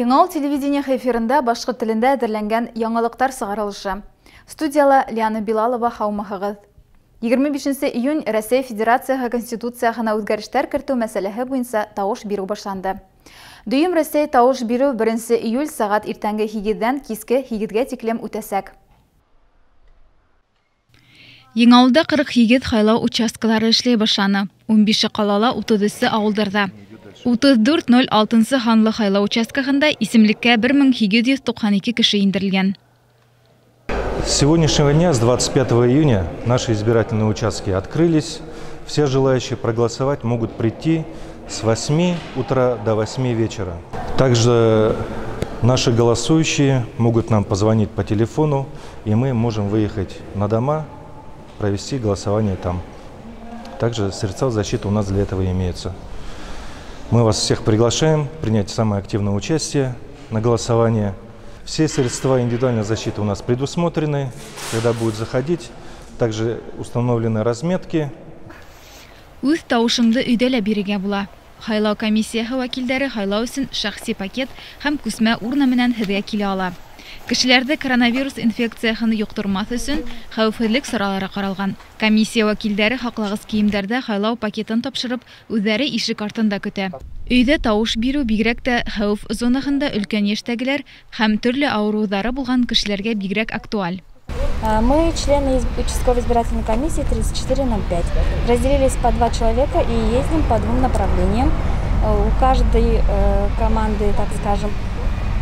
Яңау телевидение эфирында башқы тілінде әдірленген яңалықтар сығарылышы. Студияла Лиана Билалова хаумахығыз. 25 июнь Россия Федерацияға Конституцияғына өзгәріштер керту мәселәһе буенча тауыш бирү башланды. Дөйім Россия тауыш бирү 1 июль сағат иртәнге 8-дән киске 8-гә тиклем үтәсәк. Яңауылда 48 һайлау участкалары эшләй башланы. 15-е қалала, 33-е ауылдарда. 34 06 ханлы хайлау участкасында исемлеккә 1892 кеше индерелгән. С сегодняшнего дня, с 25 июня, наши избирательные участки открылись. Все желающие проголосовать могут прийти с 8 утра до 8 вечера. Также наши голосующие могут нам позвонить по телефону, и мы можем выехать на дома, провести голосование там. Также средства защиты у нас для этого имеются. Мы вас всех приглашаем принять самое активное участие на голосование. Все средства индивидуальной защиты у нас предусмотрены, когда будут заходить. Также установлены разметки. Үз тавышыңды өйдә лә бирергә була. Хайлау комиссияһы вәкилләре хайлау өчен шәхси пакет һәм күсмә урны менән һеҙгә ала. Кешеләрдә коронавирус инфекцияһын юқтырмас өсөн хәүефһеҙлек саралары ҡаралған. Комиссия вәкилдәре хаҡлағыс кейемдәрҙә һайлау пакетын тапшырып, үҙҙәре ишек артында көтә. Өйҙә тауыш бирү бигерәк тә хәүеф зонаһында өлкән йәштәгеләр һәм төрлө ауырыуҙары булған кешеләргә бигерәк актуаль. Мы, члены участковой избирательной комиссии 3405, разделились по два человека и ездим по двум направлениям. У каждой э, команды, так скажем,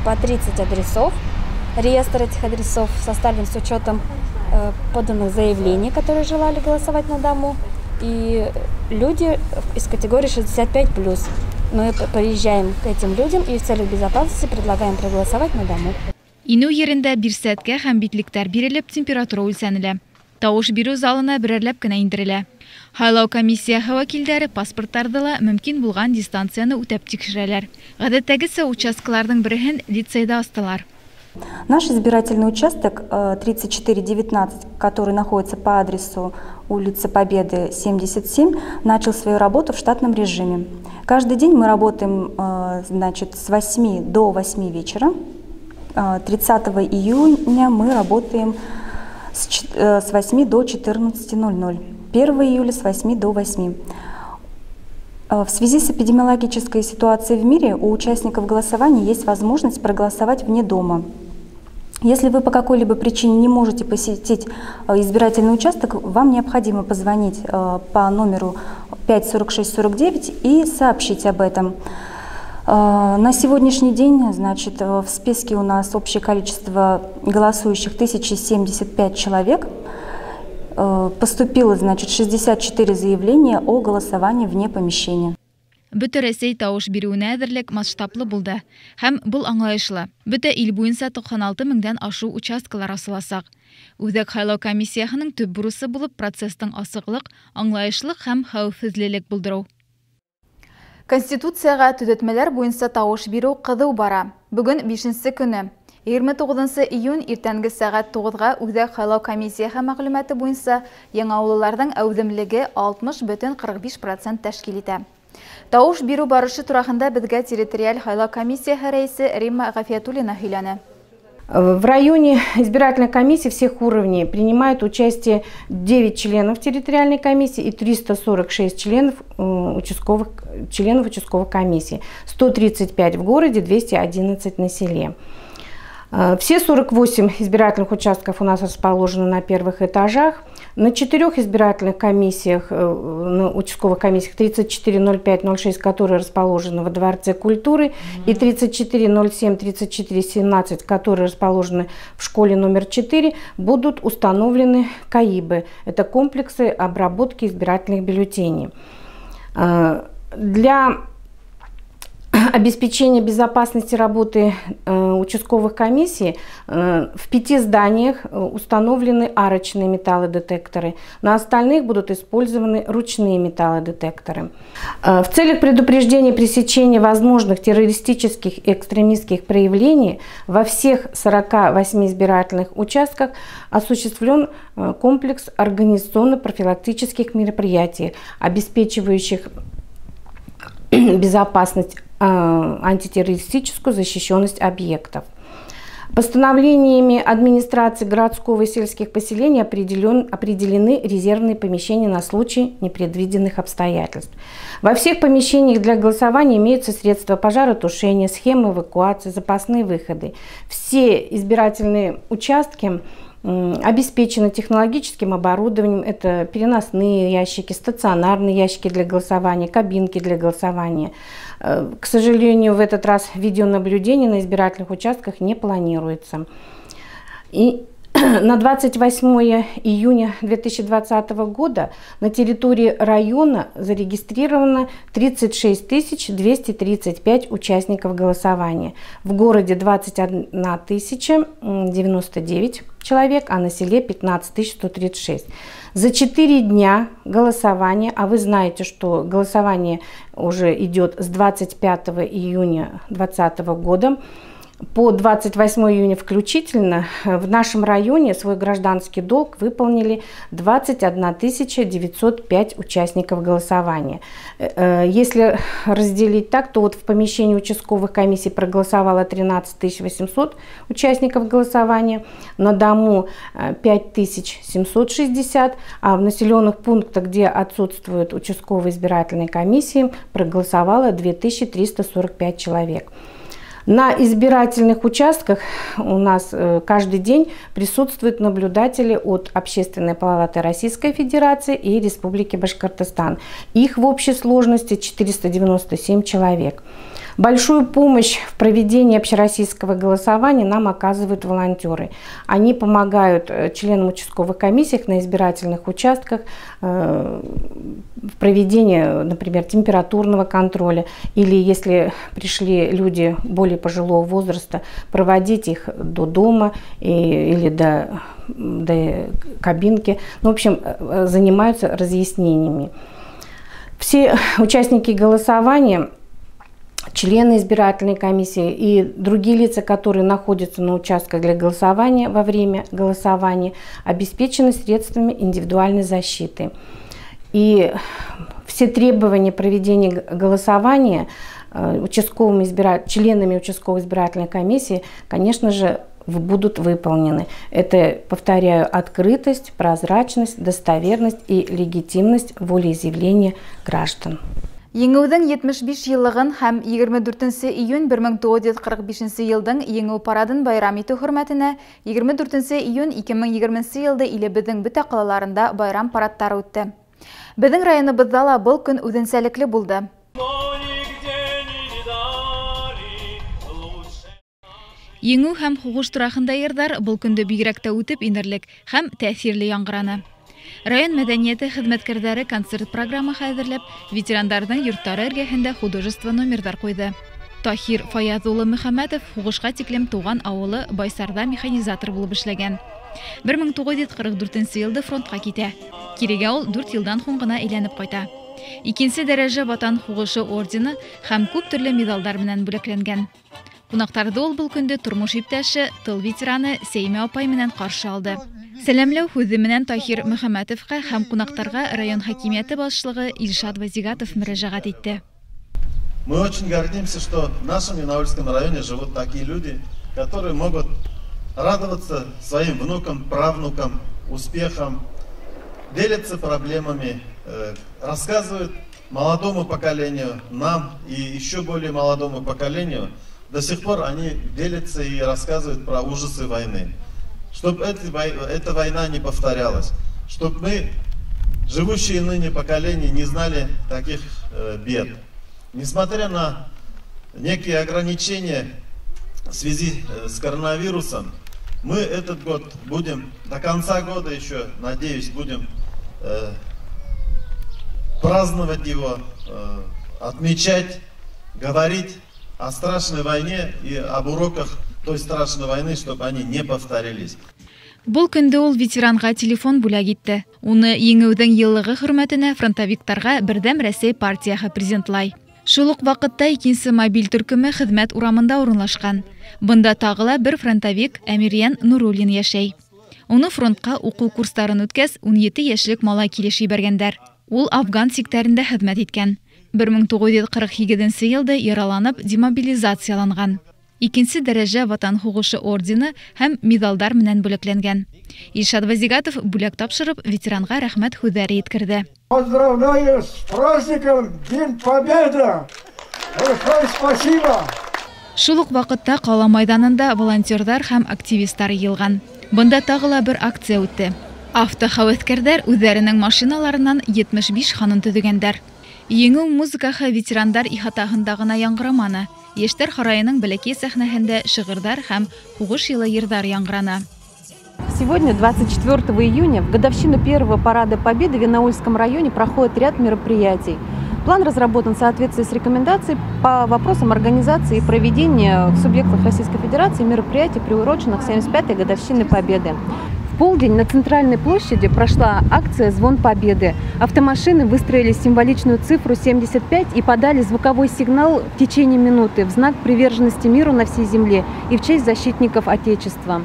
по 30 адресов. Реестр этих адресов составлен с учетом э, поданных заявлений, которые желали голосовать на дому. И люди из категории 65+. Мы приезжаем к этим людям и в целях безопасности предлагаем проголосовать на дому. Инү ерендә бирсәткә һәм битлектәр бирелеп, температура үлсәнелә. Тауыш бирү залына берәрләп кенә индерелә. Хайлау комиссияһы вәкилләре паспорттарҙы ла мөмкин булған дистанцияны үтәп тикшерәләр. Ғәдәттәгесә участкаларның береһен лицейда астылар. Наш избирательный участок 3419, э, который находится по адресу улицы Победы 77, начал свою работу в штатном режиме. Каждый день мы работаем э, значит, с 8 до 8 вечера. 30 э, июня мы работаем с 8 до 14.00. 1 июля с 8 до 8. В связи с эпидемиологической ситуацией в мире у участников голосования есть возможность проголосовать вне дома. Если вы по какой-либо причине не можете посетить э, избирательный участок, вам необходимо позвонить э, по номеру 54649 и сообщить об этом. Э, на сегодняшний день значит, в списке у нас общее количество голосующих 1075 человек. Поступило значит, 64 заявления о голосовании вне помещения. бүті рәсей тауыш берүүнө әзірлік масштаблы болды. Һәм бұл аңлайышлы. Бүті ил буйынса 96 меңдән ашу участкалар асыласақ. өзәк хайлау комиссияһының төп бурысы болып процестің асықлық, аңлайышлық һәм хәүфсезлелек булдыру. Конституцияға төзәтмәләр бойынша тауыш беру кызу бара. бүгін 5 көне. 29 июнь иртәнге сағат 9-ға Үзәк хайлау комиссияһы мәгълүматы бойынша яңа авылларның әүземлеге 60,45% тәшкил итә. Тауыш бирү барышы турахында беҙгә территориаль һайлау комиссияһы рәйесе Римма Гафиятуллина һөйләне. В районе избирательной комиссии всех уровней принимают участие 9 членов территориальной комиссии и 346 членов участковых, членов участковых комиссий. 135 в городе, 211 на селе. Э, все 48 избирательных участков у нас расположены на первых этажах. На четырех избирательных комиссиях, э, на участковых комиссиях 340506, которые расположены во Дворце культуры, и 3407, 3417, которые расположены в школе номер 4, будут установлены КАИБы. Это комплексы обработки избирательных бюллетеней. Э, для обеспечение безопасности работы э, участковых комиссий э, в пяти зданиях э, установлены арочные металлодетекторы. На остальных будут использованы ручные металлодетекторы. В целях предупреждения пресечения возможных террористических и экстремистских проявлений во всех 48 избирательных участках осуществлен комплекс организационно-профилактических мероприятий, обеспечивающих безопасность антитеррористическую защищенность объектов. Постановлениями администрации городского и сельских поселений определен, определены резервные помещения на случай непредвиденных обстоятельств. Во всех помещениях для голосования имеются средства пожаротушения, схемы эвакуации, запасные выходы. Все избирательные участки обеспечены технологическим оборудованием. Это переносные ящики, стационарные ящики для голосования, кабинки для голосования. Э, к сожалению, в этот раз видеонаблюдение на избирательных участках не планируется. И на 28 июня 2020 года на территории района зарегистрировано 36 235 участников голосования. В городе 21 099 человек, а на селе 15 136. За 4 дня голосования, а вы знаете, что голосование уже идет с 25 июня 2020 года, по 28 июня включительно в нашем районе свой гражданский долг выполнили 21 905 участников голосования. Э, э, если разделить так, то вот в помещении участковых комиссий проголосовало 13 800 участников голосования, на дому 5760, э, а в населенных пунктах, где отсутствуют участковые избирательные комиссии, проголосовало 2345 человек. На избирательных участках у нас э, каждый день присутствуют наблюдатели от Общественной палаты Российской Федерации и Республики Башкортостан. Их в общей сложности 497 человек. Большую помощь в проведении общероссийского голосования нам оказывают волонтеры. Они помогают э, членам участковых комиссий на избирательных участках э, в проведении, например, температурного контроля или если пришли люди более пожилого возраста, проводить их до дома или до, до кабинки. Ну, в общем, э, занимаются разъяснениями. Все участники голосования члены избирательной комиссии и другие лица, которые находятся на участках для голосования во время голосования, обеспечены средствами индивидуальной защиты. И все требования проведения голосования э, участковыми избира... членами участковой избирательной комиссии, конечно же, будут выполнены. Это, повторяю, открытость, прозрачность, достоверность и легитимность волеизъявления граждан. Еңеудің 75 жылығын һәм 24 июнь 1945 елдың еңеу парадын байрам итү хөрмәтенә 24 июнь 2020 елда илебезнең бөтә калаларында байрам парадтары үтте. Безнең районыбызда ла был көн үзенчәлекле булды. Еңеү һәм хугыш турахында йырдар был көндө бигрәк тә үтеп инерлек һәм тәэсирле яңгыраны. Район мәдәнияте хезмәткәрләре концерт программа хәзерләп, ветерандарның йортлары эргәһендә художество номердар куйды. Тахир Фаяз улы Мөхәммәтов хугышка тиклем туган авылы Байсарда механизатор булып эшләгән. 1944 елда фронтка китә. Кирегә ул 4 елдан һуң гына әйләнеп кайта. Икенче дәрәҗә ватан хугышы ордены һәм күп төрле медальләр белән бүләкләнгән. Кунактарды ул бу көндә тормыш иптәше, тыл ветераны Сейме апай менән каршы алды. Сәләмләү һүзе менән Тахир Мөхәммәтовка һәм кунактарга район хакимияте башлыгы Ильшат Вазигатов мөрәҗәгать итте. Мы очень гордимся, что в нашем Янаульском районе живут такие люди, которые могут радоваться своим внукам, правнукам, успехам, делятся проблемами, э, рассказывают молодому поколению, нам и еще более молодому поколению. До сих пор они делятся и рассказывают про ужасы войны чтобы эта война не повторялась, чтобы мы, живущие ныне поколения, не знали таких э, бед. Несмотря на некие ограничения в связи э, с коронавирусом, мы этот год будем, до конца года еще, надеюсь, будем э, праздновать его, отмечать, говорить о страшной войне и об уроках той страшной войны, чтобы они не повторились. Бұл күнді ол ветеранға телефон бүлә кетті. Оны еңеудің елігі құрметіне фронтовиктарға бірдем Рәсей партияға презентлай. Шулық вақытта екенсі мобил түркімі қызмет урамында орынлашқан. Бұнда тағыла бір фронтовик Әмириян Нұрулин яшай. Оны фронтқа оқу курстарын өткәз 17 яшілік мала келеші бергендер. Ол афган сектәрінде хезмәт еткән. 1947 елда яраланып демобилизацияланған. Икенче дәрәҗә ватан хугышы ордены һәм медалдар менән бүләкләнгән. Илшат Вазигатов бүләк тапшырып ветеранга рәхмәт һүзләре еткерде. Поздравляю с праздником День Победы! Большое спасибо! Шул ук вакытта кала майданында волонтерлар һәм активистлар йылган. Бында тагы ла бер акция үтте. Автохәвефкәрләр үзләренең машиналарыннан 75 ханын төзегәннәр. Еңү музыкаһы ветерандар ихатаһында гына яңгыраманы. Яшьтәр һарайының бәләкәй сәхнәһендә шигырьләр һәм хугыш йылы йырдар яңгырана. Сегодня, 24 июня, в годовщину первого парада Победы в Винаульском районе проходит ряд мероприятий. План разработан в соответствии с рекомендацией по вопросам организации и проведения в субъектах Российской Федерации мероприятий, приуроченных 75-й годовщине Победы полдень на центральной площади прошла акция «Звон Победы». Автомашины выстроили символичную цифру 75 и подали звуковой сигнал в течение минуты в знак приверженности миру на всей земле и в честь защитников Отечества.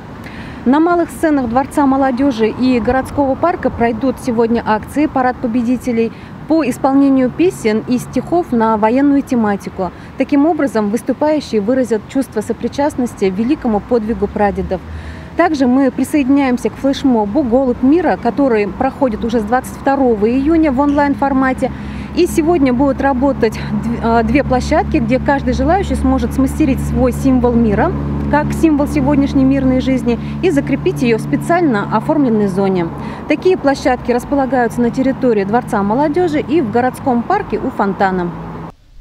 На малых сценах Дворца молодежи и городского парка пройдут сегодня акции «Парад победителей» по исполнению песен и стихов на военную тематику. Таким образом, выступающие выразят чувство сопричастности великому подвигу прадедов. Также мы присоединяемся к флешмобу «Голубь мира», который проходит уже с 22 июня в онлайн-формате. И сегодня будут работать а, две площадки, где каждый желающий сможет смастерить свой символ мира, как символ сегодняшней мирной жизни, и закрепить ее в специально оформленной зоне. Такие площадки располагаются на территории Дворца молодежи и в городском парке у фонтана.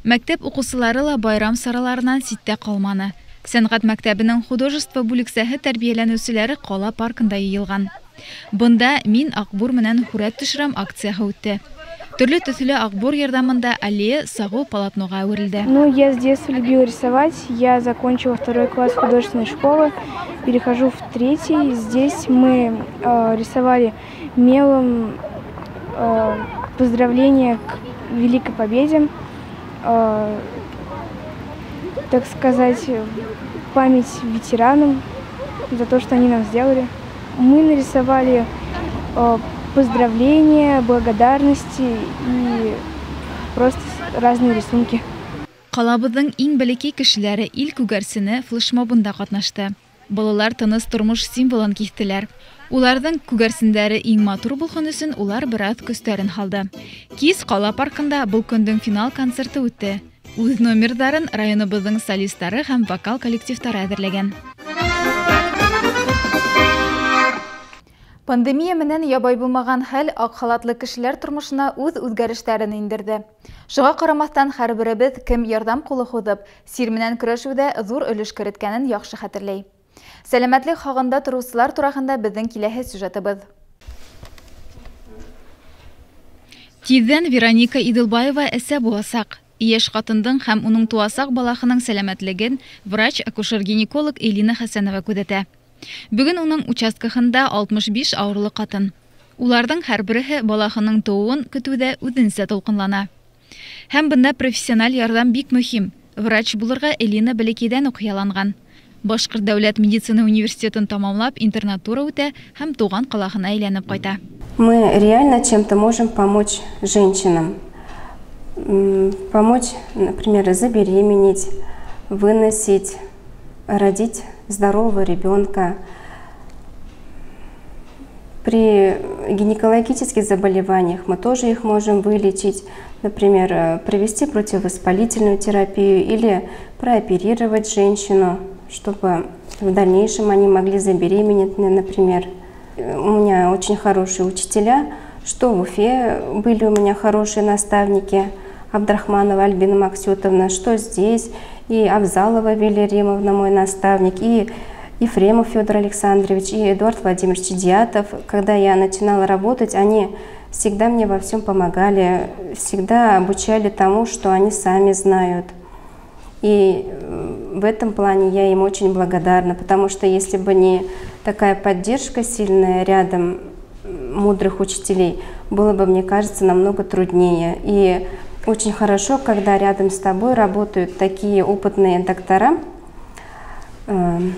Мәктәп укучылары ла байрам сараларынан ситтә калманы. Сәнгать мәктәбенең художество бүлексәһе тәрбияләнүчеләре кала паркында йыелган. Бында мин Акбур менән хүрәт төшерәм акцияһы үтте. Төрле төсле Акбур ярдәмендә аллея сагу полотноға әверелде. Ну, я с детства любила рисовать. Я закончила второй класс художественной школы, перехожу в третий. Здесь мы э, рисовали мелом э, поздравления к Великой Победе. Э, так сказать, память ветеранам за то, что они нам сделали. Мы нарисовали э, поздравления, благодарности и просто разные рисунки. Қалабыдың иң бәлекей кешеләре ил күгәрсене флешмобында катнашты. Балалар тыныс тормыш символын кистеләр. Уларның күгәрсендәре иң матур булган өчен улар бераз көстәрен халды. Киз кала паркында бұл көндең финал концерты үтте. Үз номердарын районыбыздың солисттары һәм вокал коллективтары әзерләгән. Пандемия менән ябай булмаган хәл ак халатлы кешеләр тормышына үз үзгәрешләрен индерде. Шуңа карамастан һәрберебез кем ярдәм кулы һуҙып, сир менән көрәшеүдә зур өлөш керткәнен яхшы хәтерләй. Сәламәтлек хагында торучылар турында безнең киләһе сюжетыбыз. Тиҙҙән Вероника Иделбаева әсә буласаҡ. Еш қатындың һәм уның туасак балахының сәламәтлеген врач акушер-гинеколог Элина Хасанова күзәтә. Бүген уның участкаһында 65 авырлы қатын. Улардың һәр береһе балахының тууын көтүдә үзенсә толқынлана. Һәм бында профессиональ ярдәм бик мөһим. Врач булырга Элина белекедән ук яланган. Башкорт дәүләт медицина университетын тамамлап, интернатура үтә һәм туған калаһына әйләнеп кайта. Мы реально чем-то можем помочь женщинам. Помочь, например, забеременеть, выносить, родить здорового ребенка. При гинекологических заболеваниях мы тоже их можем вылечить, например, э, провести противовоспалительную терапию или прооперировать женщину, чтобы в дальнейшем они могли забеременеть, например. У меня очень хорошие учителя, что в Уфе были у меня хорошие наставники – Абдрахманова Альбина Максютовна, что здесь, и Авзалова Вилия Римовна, мой наставник, и Ефремов Федор Александрович, и Эдуард Владимирович Дьятов. Когда я начинала работать, они всегда мне во всем помогали, всегда обучали тому, что они сами знают. И э, в этом плане я им очень благодарна, потому что если бы не такая поддержка сильная рядом мудрых учителей, было бы, мне кажется, намного труднее. И очень хорошо, когда рядом с тобой работают такие опытные доктора, эм,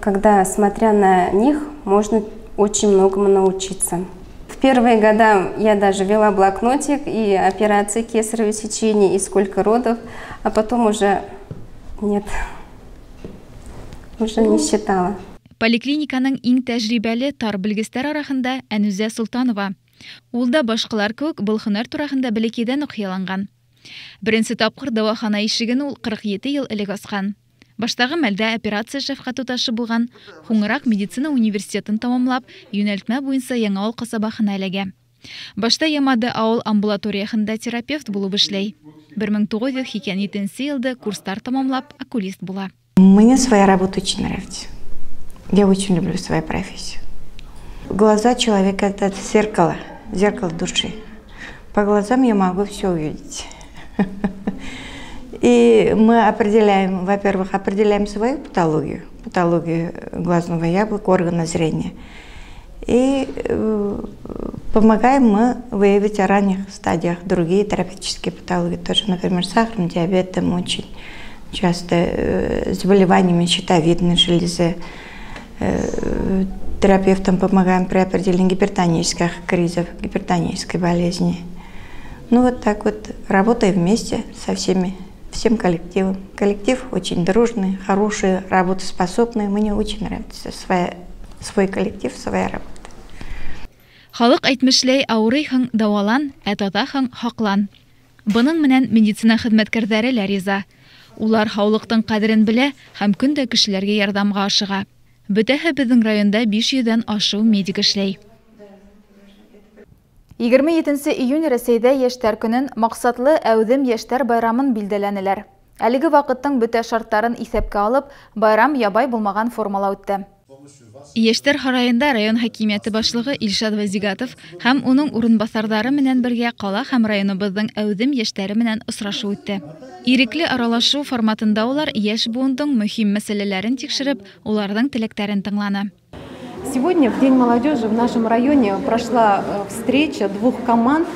когда, смотря на них, можно очень многому научиться. В Первые года я даже вела блокнотик и операции кесарево сечения, и сколько родов, а потом уже нет, уже не считала. Поликлиниканың иң тәҗрибәле тар белгечләр арасында Әнүзә Султанова. Ул да кебек был һөнәр турында бәләкәйдән үк хыялланган. Беренче тапкыр дәвахана ишеген ул 47 ел элек ачкан. Баштагы мәлдә операция шәфкать туташы булган, Хуңрак медицина университетын тәмамлап, юнәлтмә буенча Яңавыл касабасына эләгә. Башта Ямады авыл амбулаториясында терапевт булып эшләй. 1987 елда курстар тәмамлап, окулист була. Мне своя работа нравится. Я очень люблю свою профессию. Глаза человека – это зеркало, зеркало души. По глазам я могу все увидеть. И мы определяем, во-первых, определяем свою патологию, патологию глазного яблока, органа зрения. И э, помогаем мы выявить о ранних стадиях другие терапевтические патологии. Тоже, например, сахарный диабет, там очень часто э, заболеваниями щитовидной железы. Э, терапевтам помогаем при определении гипертонических кризов, гипертонической болезни. Ну вот так вот работаем вместе со всеми всем коллективом. Коллектив очень дружный, хороший, работоспособный. Мне очень нравится своя, свой коллектив, своя работа. Халык әйтмешләй, авырыйһың, дауалан, ә татаһың, хаклан. Бының менән медицина хезмәткәрләре лә риза. Улар һаулыктың кадерен белә һәм көн дә кешеләргә ярдәмгә ашыга. Бөтәһе безнең районда 500 ашу медик эшләй. 27 июнь Рәсәйдә яшьтәр көнен максатлы әүҙем яшьтәр байрамын билдәләнеләр. Әлеге вакыттың бөтә шарттарын исәпкә алып, байрам ябай булмаган формала үтте. Яшьтәр һарайында район хакимияте башлыгы Илшат Вазигатов һәм уның урынбасарлары менән бергә кала һәм районыбызның әүдем яшьтәре менән очрашу үтте. Ирекле аралашу форматында улар яшь буындың мөһим мәсьәләләрен тикшереп, уларның теләктәрен тыңланы. Сегодня, в День молодежи, в нашем районе прошла э, встреча двух команд.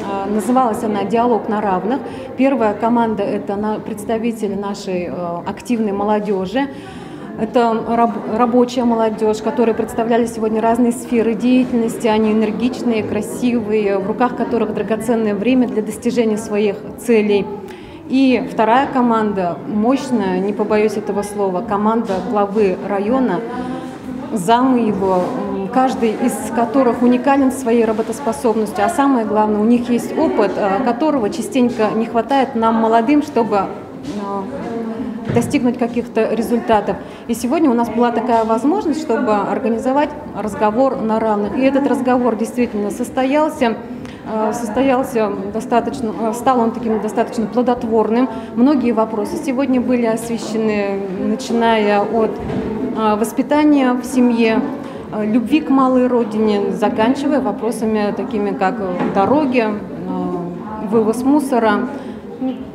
Э, называлась она «Диалог на равных». Первая команда – это представители нашей э, активной молодежи. Это рабочая молодежь, которые представляли сегодня разные сферы деятельности. Они энергичные, красивые, в руках которых драгоценное время для достижения своих целей. И вторая команда, мощная, не побоюсь этого слова, команда главы района, замы его, каждый из которых уникален своей работоспособностью, а самое главное, у них есть опыт, э, которого частенько не хватает нам молодым, чтобы э, достигнуть каких-то результатов. И сегодня у нас была такая возможность, чтобы организовать разговор на равных. И этот разговор действительно состоялся э, состоялся достаточно, э, стал он таким достаточно плодотворным. Многие вопросы сегодня были освещены, начиная от э, воспитания в семье, любви к малой родине, заканчивая вопросами такими, как дороги, вывоз мусора,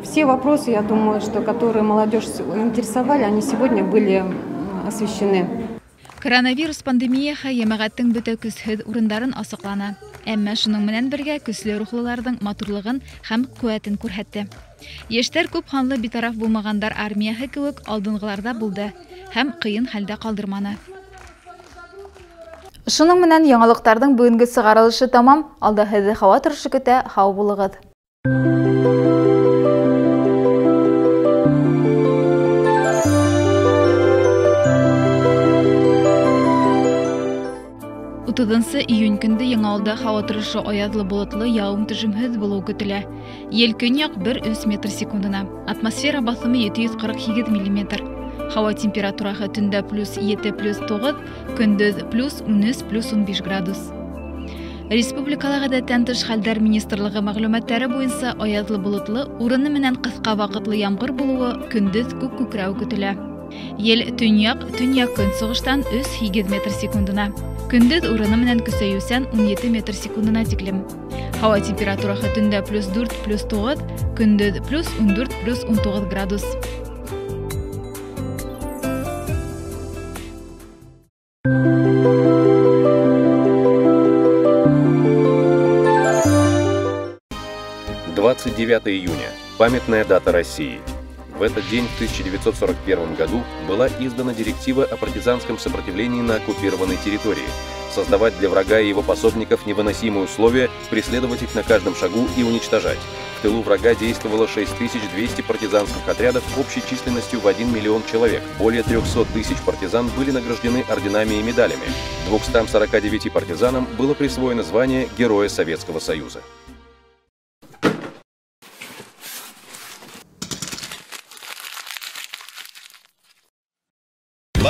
все вопросы, я думаю, что которые молодежь интересовали, они сегодня были освещены. Коронавирус пандемияһы ямағаттың бөтә көсһеҙ урындарын асыҡланы. Әммә шуның менән бергә көслө рухлыларҙың матурлығын һәм ҡеүәтен күрһәтте. Йәштәр күп һанлы битараф булмағандар армияһы кеүек алдынғыларҙа булды һәм ҡыйын хәлдә ҡалдырманы. Шуның менән яңалыҡтарҙың бөгөнгө сығарылышы тамам, алда һеҙҙе һауа торышы көтә, һау булығыҙ. Тыдынсы июнь күнді ең алды тұрышы оядлы болытлы яуым түжімхіз болу көтілі. Ел күн яқ 1-3 метр секундына. Атмосфера басымы 748 мм. Хава температурахы түнді плюс 7 плюс 9, күндіз плюс 13 плюс 15 градус. Республикалағы тәнтіш қалдар министрлығы мағлуматтары бойынса оязлы болытлы урыны қысқа вақытлы ямғыр болуы күндіз күк күкрау күтілі. Ел түньяк, түньяк күн соғыштан өз метр секундына. Көндөҙ урыны менән көсәйеүсән 17 метр секундына тиклем. Һауа температураһы төндә плюс 4 плюс 9, көндөҙ плюс 14 плюс 19 градус. Двадцать девятое июня. Памятная дата России. В этот день, в 1941 году, была издана директива о партизанском сопротивлении на оккупированной территории. Создавать для врага и его пособников невыносимые условия, преследовать их на каждом шагу и уничтожать. В тылу врага действовало 6200 партизанских отрядов общей численностью в 1 миллион человек. Более 300 тысяч партизан были награждены орденами и медалями. 249 партизанам было присвоено звание Героя Советского Союза.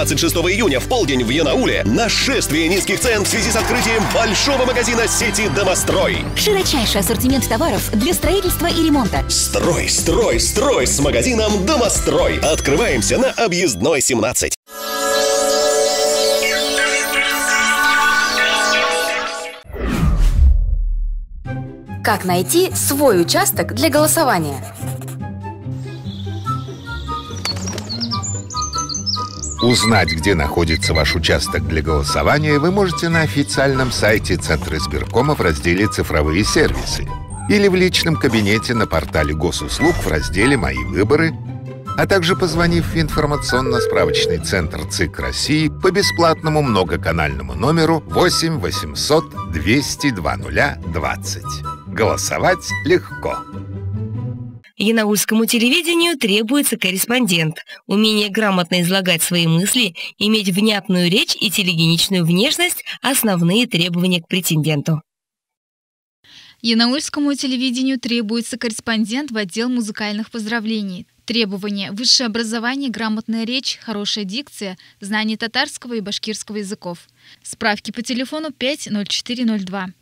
26 июня в полдень в Янауле нашествие низких цен в связи с открытием большого магазина сети «Домострой». Широчайший ассортимент товаров для строительства и ремонта. Строй, строй, строй с магазином «Домострой». Открываемся на объездной 17. Как найти свой участок для голосования? Узнать, где находится ваш участок для голосования, вы можете на официальном сайте Центра избиркома в разделе «Цифровые сервисы» или в личном кабинете на портале госуслуг в разделе «Мои выборы», а также позвонив в информационно-справочный центр ЦИК России по бесплатному многоканальному номеру 8 800 202 20. Голосовать легко. Янаульскому телевидению требуется корреспондент, умение грамотно излагать свои мысли, иметь внятную речь и телегеничную внешность – основные требования к претенденту. Янаульскому телевидению требуется корреспондент в отдел музыкальных поздравлений. Требования – высшее образование, грамотная речь, хорошая дикция, знание татарского и башкирского языков. Справки по телефону 50402.